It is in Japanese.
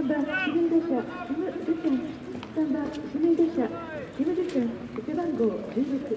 3番指名列車事務列ン3番指名列車事務列車背番号16